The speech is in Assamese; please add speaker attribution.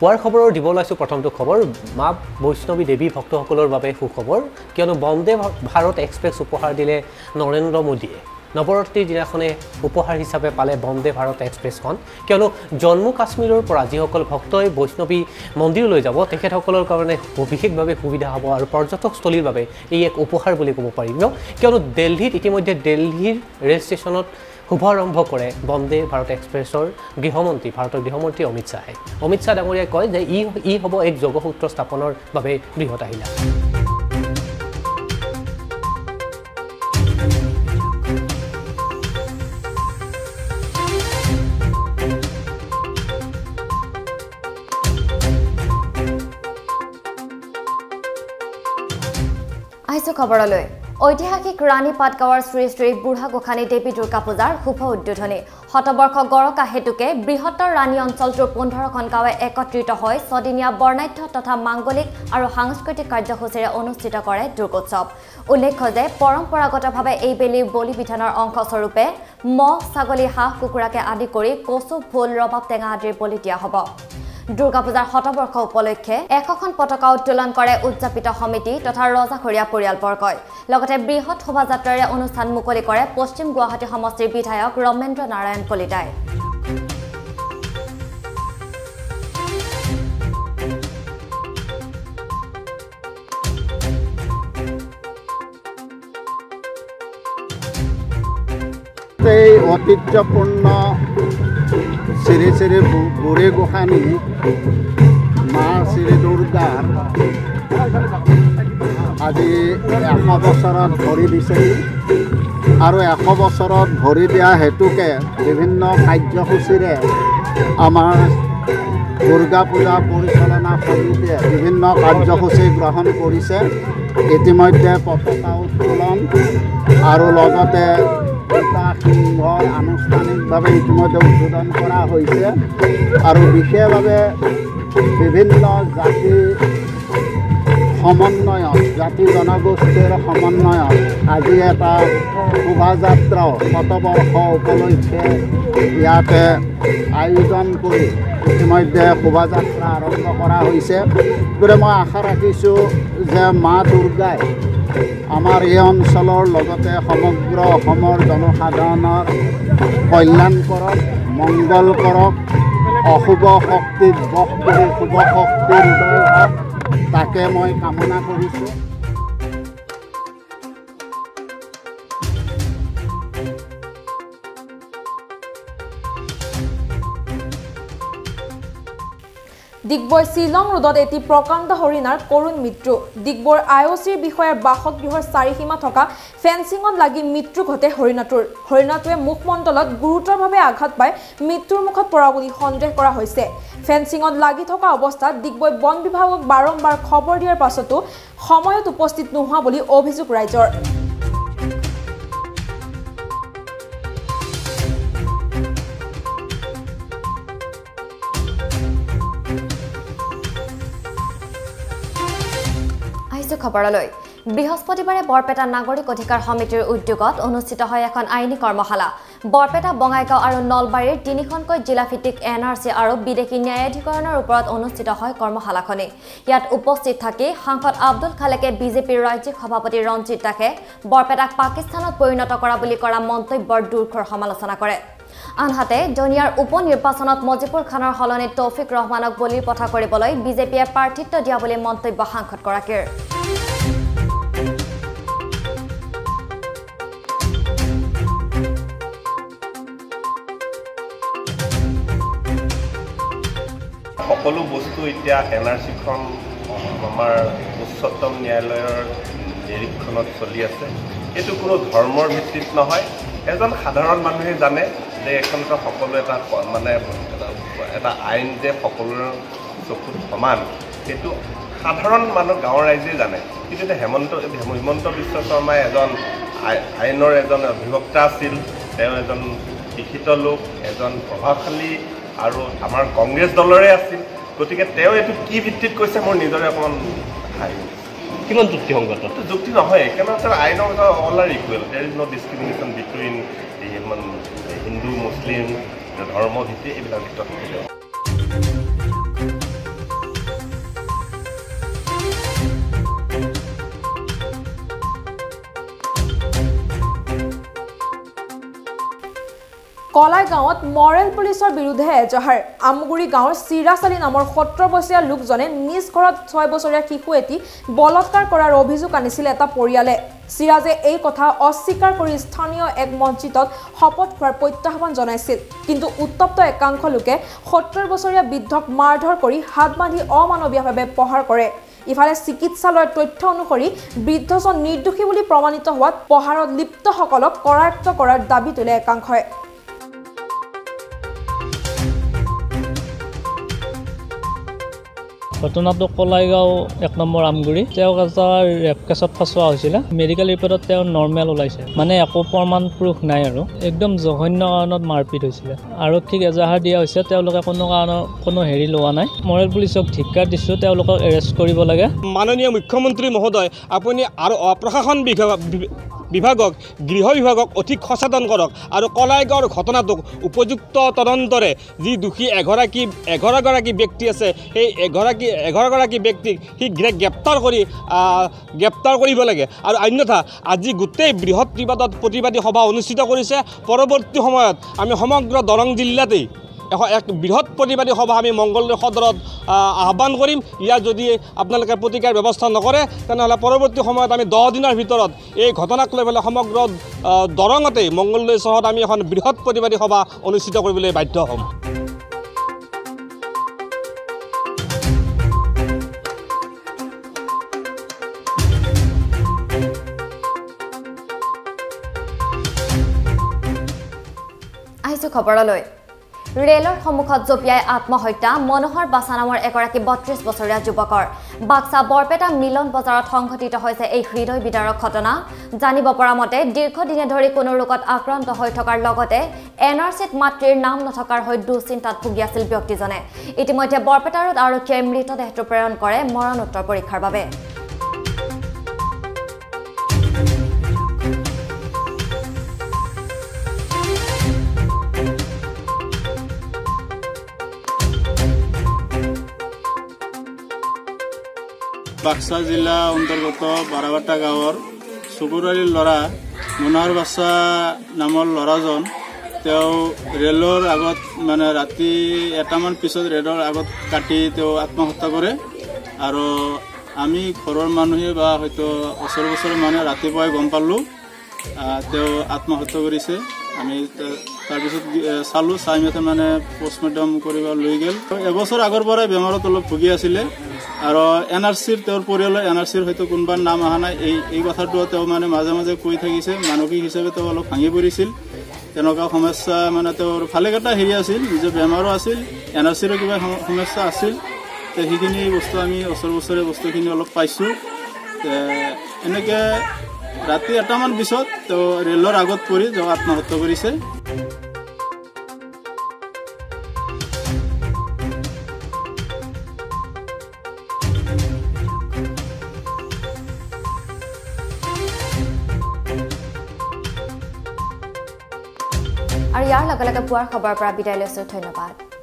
Speaker 1: পুৱাৰ খবৰৰ দিব ওলাইছোঁ প্ৰথমটো খবৰ। মা বৈষ্ণৱী দেৱী ভক্তসকলৰ বাবে সুখবৰ। কিয়নো বন্দে ভাৰত এক্সপ্ৰেছ উপহাৰ দিলে নৰেন্দ্ৰ মোদীয়ে। নৱৰাত্ৰিৰ দিনাখনে উপহাৰ হিচাপে পালে বন্দে ভাৰত এক্সপ্ৰেছখন। কিয়নো জম্মু কাশ্মীৰৰ পৰা যিসকল ভক্তই বৈষ্ণৱী মন্দিৰলৈ যাব তেখেতসকলৰ কাৰণে বিশেষভাৱে সুবিধা হ'ব আৰু পৰ্যটকস্থলীৰ বাবে এই এক উপহাৰ বুলি ক'ব পাৰিব কিয়নো দিল্লীত ইতিমধ্যে দিল্লীৰ ৰেল ষ্টেচনত শুভাৰম্ভ কৰে বন্দে ভাৰত এক্সপ্ৰেছৰ গৃহমন্ত্ৰী ভাৰতৰ গৃহমন্ত্ৰী অমিত শ্বাহে। অমিত শ্বাহ ডাঙৰীয়াই কয় যে ই ই হ'ব এক যোগসূত্ৰ স্থাপনৰ বাবে বৃহৎ আহিলা।
Speaker 2: খবৰলৈ। ঐতিহাসিক ৰাণী পাটগাঁৱৰ শ্ৰী শ্ৰী বুঢ়া গোসানী দেৱী দুৰ্গা পূজাৰ শুভ উদ্বোধনী। শতবৰ্ষ গড়কা হেতুকে বৃহত্তৰ ৰাণী অঞ্চলটোৰ পোন্ধৰখন গাঁৱে একত্ৰিত হৈ ছদিনীয়া বৰ্ণাঢ্য তথা মাংগলিক আৰু সাংস্কৃতিক কাৰ্যসূচীৰে অনুষ্ঠিত কৰে দুৰ্গোৎসৱ। উল্লেখ্য যে পৰম্পৰাগতভাৱে এইবেলি বলি বিধানৰ অংশস্বৰূপে মহ ছাগলী হাঁহ কুকুৰাকে আদি কৰি কচু ফুল ৰবাব টেঙা আদিৰ বলি দিয়া হ'ব। দুৰ্গা পূজাৰ শতবৰ্ষ উপলক্ষে এশখন পতাকা উত্তোলন কৰে উদযাপিত সমিতি তথা ৰজাঘৰীয়া পৰিয়ালবৰ্গই। লগতে বৃহৎ শোভাযাত্ৰাৰে অনুষ্ঠান মুকলি কৰে পশ্চিম গুৱাহাটী সমষ্টিৰ বিধায়ক ৰমেন্দ্ৰ নাৰায়ণ কলিতাই।
Speaker 3: এই ঐতিহ্যপূৰ্ণ শ্ৰী শ্ৰী বুঢ়ী গোসানী মা শ্ৰী দুৰ্গাৰ আজি এশ বছৰত ভৰি দিছেহি আৰু এশ বছৰত ভৰি দিয়া হেতুকে বিভিন্ন কাৰ্যসূচীৰে আমাৰ দুৰ্গা পূজা পৰিচালনা সমিতিয়ে বিভিন্ন কাৰ্যসূচী গ্ৰহণ কৰিছে। ইতিমধ্যে পতাকা উত্তোলন আৰু লগতে দুটা সিংহৰ আনুষ্ঠানিকভাৱে ইতিমধ্যে উদ্বোধন কৰা হৈছে। আৰু বিশেষভাৱে বিভিন্ন জাতি সমন্বয়ত জাতি জনগোষ্ঠীৰ সমন্বয়ত আজি এটা শোভাযাত্ৰাও শতবৰ্ষ উপলক্ষে ইয়াতে আয়োজন কৰি ইতিমধ্যে শোভাযাত্ৰা আৰম্ভ কৰা হৈছে। গতিকে মই আশা ৰাখিছোঁ যে মা দুৰ্গাই আমাৰ এই অঞ্চলৰ লগতে সমগ্ৰ অসমৰ জনসাধাৰণৰ কল্যাণ কৰক মংগল কৰক অশুভ শক্তিক বশ কৰি শুভ শক্তিৰ উদয় হওক। তাকে মই কামনা কৰিছোঁ।
Speaker 4: ডিগবৈ শ্বিলং ৰোডত এটি প্ৰকাণ্ড হৰিণাৰ কৰুণ মৃত্যু। ডিগবৈৰ আই অ' চিৰ বিষয়াৰ বাসগৃহৰ চাৰিসীমা থকা ফেন্সিঙত লাগি মৃত্যু ঘটে হৰিণাটোৰ। হৰিণাটোৱে মুখমণ্ডলত গুৰুতৰভাৱে আঘাত পাই মৃত্যুৰ মুখত পৰা বুলি সন্দেহ কৰা হৈছে। ফেন্সিঙত লাগি থকা অৱস্থাত ডিগবৈ বন বিভাগক বাৰম্বাৰ খবৰ দিয়াৰ পাছতো সময়ত উপস্থিত নোহোৱা বুলি অভিযোগ ৰাইজৰ।
Speaker 2: আহিছোঁ খবৰলৈ। বৃহস্পতিবাৰে বৰপেটা নাগৰিক অধিকাৰ সমিতিৰ উদ্যোগত অনুষ্ঠিত হয় এখন আইনী কৰ্মশালা। বৰপেটা বঙাইগাঁও আৰু নলবাৰীৰ তিনিখনকৈ জিলাভিত্তিক এন আৰ চি আৰু বিদেশী ন্যায়াধিকৰণৰ ওপৰত অনুষ্ঠিত হয় কৰ্মশালাখনি। ইয়াত উপস্থিত থাকি সাংসদ আব্দুল খালেকে বিজেপিৰ ৰাজ্যিক সভাপতি ৰঞ্জিত দাসে বৰপেটাক পাকিস্তানত পৰিণত কৰা বুলি কৰা মন্তব্যৰ দুৰ্ঘৰ সমালোচনা কৰে। আনহাতে দনিয়াৰ উপ নিৰ্বাচনত মজিবুৰ খানৰ সলনি তৌফিক ৰহমানক বলিৰ পথা কৰিবলৈ বিজেপিয়ে প্ৰাৰ্থিত্ব দিয়া বুলি মন্তব্য সাংসদগৰাকীৰ
Speaker 5: সকলো বস্তু এতিয়া এন আৰ চিখন আমাৰ উচ্চতম ন্যায়ালয়ৰ নিৰীক্ষণত চলি আছে। এইটো কোনো ধৰ্মৰ ভিত্তিত নহয়। এজন সাধাৰণ মানুহে জানে যে এইখনতো সকলো এটা মানে এটা- আইন যে সকলোৰে চকুত সমান সেইটো সাধাৰণ মানুহ গাঁৱৰ ৰাইজেই জানে। কিন্তু এতিয়া হেমন্ত হিমন্ত বিশ্ব শৰ্মাই এজন আই- আইনৰ এজন অধিবক্তা আছিল। তেওঁ এজন শিক্ষিত লোক এজন প্ৰভাৱশালী আৰু আমাৰ কংগ্ৰেছ দলৰে আছিল। গতিকে তেওঁ এইটো কি ভিত্তিত কৈছে মোৰ নিজৰে অকণমান হাঁহি উঠিছে।
Speaker 1: কিমান যুক্তিসংগত?
Speaker 5: যুক্তি নহয় তেওঁ আইনৰ all are equal there is no' discrimination between Hindu Muslim ধৰ্ম ভিত্তি এইবিলাক ক্ষেত্ৰত
Speaker 4: কলাই গাঁৱত মৰেল পুলিচৰ বিৰুদ্ধে এজাহাৰ। আমগুৰি গাঁৱৰ চিৰাচালি নামৰ সত্তৰ বছৰীয়া লোকজনে নিজ ঘৰত ছয় বছৰীয়া শিশু এটি বলৎকাৰ কৰাৰ অভিযোগ আনিছিল এটা পৰিয়ালে। চিৰাজে এই কথা অস্বীকাৰ কৰি স্থানীয় এক মছজিদত শপত খোৱাৰ প্ৰত্যাহ্বান জনাইছিল। কিন্তু উত্তপ্ত একাংশ লোকে সত্তৰ বছৰীয়া বৃদ্ধক মাৰধৰ কৰি হাত বান্ধি অমানৱীয়ভাৱে প্ৰহাৰ কৰে। ইফালে চিকিৎসালয়ৰ তথ্য অনুসৰি বৃদ্ধজন নিৰ্দোষী বুলি প্ৰমাণিত হোৱাত প্ৰহাৰত লিপ্তসকলক কৰায়ত্ব কৰাৰ দাবী তোলে একাংশই।
Speaker 6: ঘটনাটো কলাইগাঁও এক নম্বৰ আমগুৰি তেওঁক এটা ৰেপ কেছত ফচোৱা হৈছিলে মেডিকেল ৰিপৰ্টত তেওঁ নৰ্মেল ওলাইছে মানে একো প্ৰমাণ প্ৰুফ নাই আৰু একদম জঘন্য কাৰণত মাৰপিট হৈছিলে আৰক্ষীক এজাহাৰ দিয়া হৈছে তেওঁলোকে কোনো কাৰণত কোনো হেৰি লোৱা নাই মৰেল পুলিচক ধিক্কাৰ দিছোঁ তেওঁলোকক এৰেষ্ট কৰিব লাগে
Speaker 7: মাননীয় মুখ্যমন্ত্ৰী মহোদয় আপুনি আৰু প্ৰশাসন বিভাগ বিভাগক গৃহ বিভাগক অধিক সচেতন কৰক আৰু কলাইগাঁৱৰ ঘটনাটোক উপযুক্ত তদন্তৰে যি দোষী এগৰাকী এঘাৰগৰাকী ব্যক্তি আছে সেই এগৰাকী এঘাৰগৰাকী ব্যক্তিক সি গ্ৰেপ্তাৰ কৰি গ্ৰেপ্তাৰ কৰিব লাগে। আৰু অন্যথা আজি গোটেই বৃহৎ প্ৰতিবাদত প্ৰতিবাদী সভা অনুষ্ঠিত কৰিছে। পৰৱৰ্তী সময়ত আমি সমগ্ৰ দৰং জিলাতেই এক বৃহৎ প্ৰতিবাদী সভা আমি মংগলদৈ সদৰত আহ্বান কৰিম। ইয়াৰ যদি আপোনালোকে প্ৰতিকাৰ ব্যৱস্থা নকৰে তেনেহ'লে পৰৱৰ্তী সময়ত আমি দহ দিনৰ ভিতৰত এই ঘটনাক লৈ পেলাই সমগ্ৰ দৰঙতেই মংগলদৈ চহৰত আমি এখন বৃহৎ প্ৰতিবাদী সভা অনুষ্ঠিত কৰিবলৈ বাধ্য হ'ম।
Speaker 2: খবৰলৈ। ৰেলৰ সন্মুখত জঁপিয়াই আত্মহত্যা মনোহৰ বাছা নামৰ এগৰাকী বত্ৰিছ বছৰীয়া যুৱকৰ। বাক্সা বৰপেটা মিলন বজাৰত সংঘটিত হৈছে এই হৃদয় বিদাৰক ঘটনা। জানিব পৰা মতে দীৰ্ঘদিনে ধৰি কোনো ৰোগত আক্ৰান্ত হৈ থকাৰ লগতে এন আৰ চিত মাতৃৰ নাম নথকাৰ হৈ দুশ্চিন্তাত ভুগি আছিল ব্যক্তিজনে। ইতিমধ্যে বৰপেটা ৰোড আৰক্ষীয়ে মৃতদেহটো প্ৰেৰণ কৰে মৰণোত্তৰ পৰীক্ষাৰ বাবে।
Speaker 8: বাক্সা জিলা অন্তৰ্গত বাৰাবাটা গাঁৱৰ চুবুৰীৰ ল'ৰা মনোহৰ বাছা নামৰ ল'ৰাজন তেওঁ ৰেলৰ আগত মানে ৰাতি এটামান পিছত ৰেলৰ আগত কাটি তেওঁ আত্মহত্যা কৰে। আৰু আমি ঘৰৰ মানুহে বা হয়তো ওচৰ ওচৰৰ মানুহে ৰাতিপুৱাই গম পালোঁ তেওঁ আত্মহত্যা কৰিছে। আমি তাৰপিছত চালোঁ চাই মেথে মানে পষ্টমৰ্টম কৰিব লৈ গ'ল। এবছৰ আগৰ পৰাই বেমাৰত অলপ ভুগি আছিলে। আৰু এন আৰ চিৰ তেওঁৰ পৰিয়ালৰ এন আৰ চিৰ হয়তো কোনোবাৰ নাম অহা নাই এই এই কথাটো তেওঁ মানে মাজে মাজে কৈ থাকিছে। মানসিক হিচাপে তেওঁ অলপ ভাঙি পৰিছিল। তেনেকুৱা সমস্যা মানে তেওঁৰ ভালেকেইটা হেৰি আছিল নিজৰ বেমাৰো আছিল এন আৰ চিৰো কিবা সমস্যা আছিল। সেইখিনি বস্তু আমি ওচৰে ওচৰে বস্তুখিনি অলপ পাইছোঁ। এনেকৈ ৰাতি এটামান পিছত তেওঁ ৰেলৰ আগত পৰি তেওঁ আত্মহত্যা কৰিছে।
Speaker 2: ইয়াৰ লগে লগে পুৱাৰ খবৰৰ পৰা বিদায় লৈছোঁ। ধন্যবাদ।